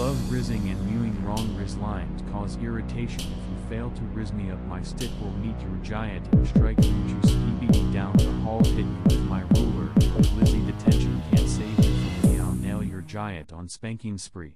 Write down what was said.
love rizzing and mewing wrong rizz lines cause irritation. If you fail to rizz me up my stick will meet your giant and strike you. Juice keeping down the hall hit you with my ruler. Lizzie detention can't save you from me. I'll nail your giant on spanking spree.